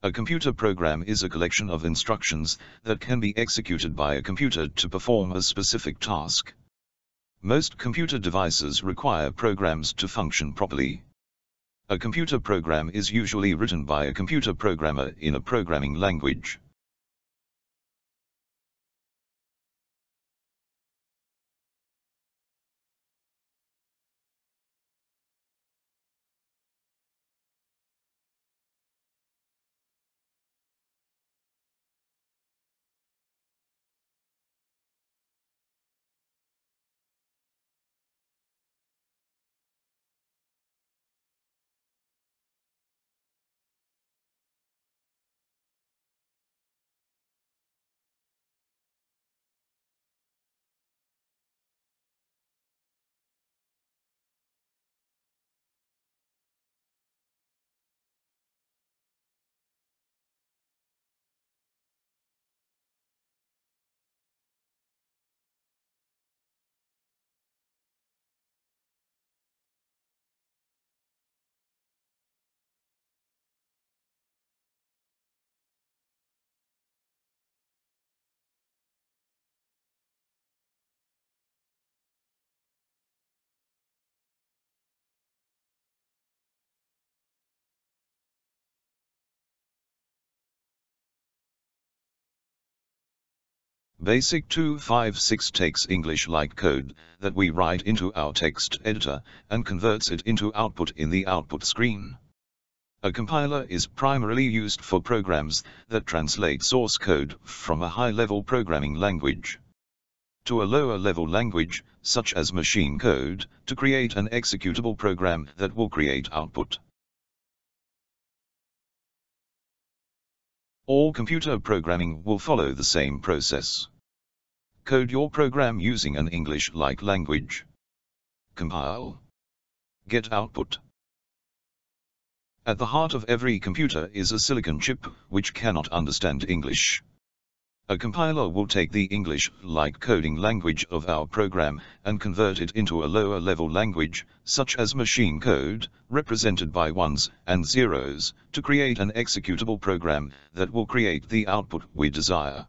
A computer program is a collection of instructions that can be executed by a computer to perform a specific task. Most computer devices require programs to function properly. A computer program is usually written by a computer programmer in a programming language. Basic 256 takes English like code that we write into our text editor and converts it into output in the output screen. A compiler is primarily used for programs that translate source code from a high-level programming language to a lower-level language, such as machine code, to create an executable program that will create output. All computer programming will follow the same process. Code your program using an English-like language. Compile. Get output. At the heart of every computer is a silicon chip, which cannot understand English. A compiler will take the English-like coding language of our program and convert it into a lower-level language, such as machine code, represented by ones and zeros, to create an executable program that will create the output we desire.